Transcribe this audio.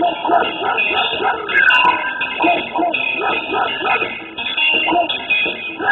Let's go.